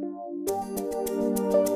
Música